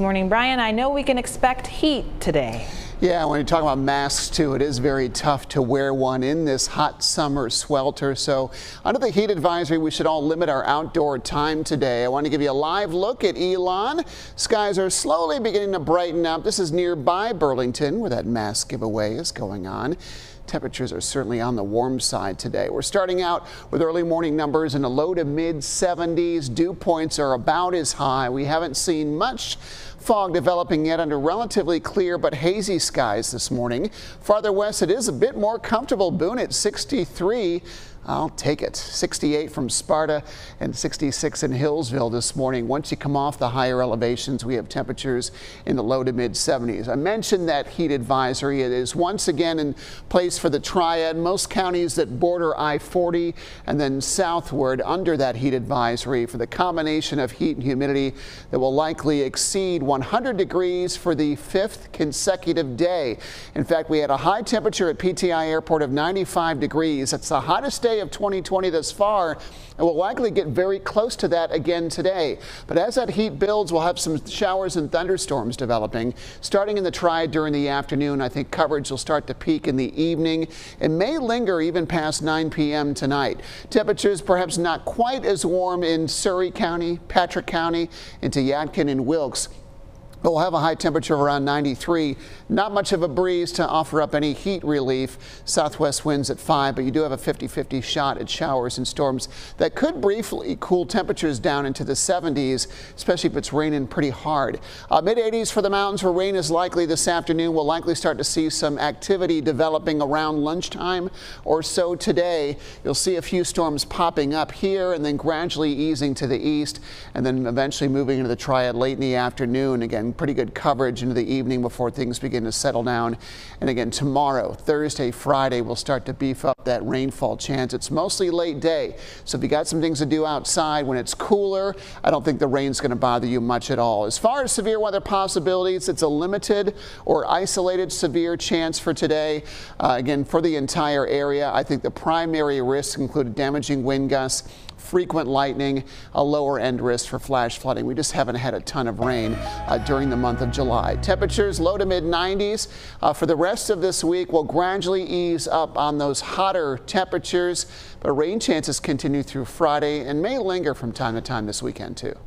Morning, Brian, I know we can expect heat today. Yeah, when you talk about masks too, it is very tough to wear one in this hot summer swelter. So under the heat advisory, we should all limit our outdoor time today. I want to give you a live look at Elon. Skies are slowly beginning to brighten up. This is nearby Burlington where that mask giveaway is going on. Temperatures are certainly on the warm side today. We're starting out with early morning numbers in the low to mid 70s. Dew points are about as high. We haven't seen much fog developing yet under relatively clear but hazy skies this morning. Farther west, it is a bit more comfortable. Boone at 63. I'll take it. 68 from Sparta and 66 in Hillsville this morning. Once you come off the higher elevations, we have temperatures in the low to mid 70s. I mentioned that heat advisory. It is once again in place for the triad. Most counties that border I-40 and then southward under that heat advisory for the combination of heat and humidity that will likely exceed 100 degrees for the fifth consecutive day. In fact, we had a high temperature at PTI Airport of 95 degrees. It's the hottest day of 2020 thus far, and we'll likely get very close to that again today. But as that heat builds, we'll have some showers and thunderstorms developing. Starting in the triad during the afternoon, I think coverage will start to peak in the evening and may linger even past 9 p.m. tonight. Temperatures perhaps not quite as warm in Surry County, Patrick County, into Yadkin and Wilkes. We'll have a high temperature of around 93. Not much of a breeze to offer up any heat relief. Southwest winds at 5, but you do have a 50-50 shot at showers and storms that could briefly cool temperatures down into the 70s, especially if it's raining pretty hard. Uh, Mid-80s for the mountains where rain is likely this afternoon. We'll likely start to see some activity developing around lunchtime or so today. You'll see a few storms popping up here and then gradually easing to the east and then eventually moving into the triad late in the afternoon. Again, pretty good coverage into the evening before things begin to settle down. And again, tomorrow, Thursday, Friday, we'll start to beef up that rainfall chance. It's mostly late day. So if you got some things to do outside when it's cooler, I don't think the rain's going to bother you much at all. As far as severe weather possibilities, it's a limited or isolated severe chance for today. Uh, again, for the entire area, I think the primary risks include damaging wind gusts frequent lightning, a lower end risk for flash flooding. We just haven't had a ton of rain uh, during the month of July. Temperatures low to mid 90s. Uh, for the rest of this week, we'll gradually ease up on those hotter temperatures, but rain chances continue through Friday and may linger from time to time this weekend too.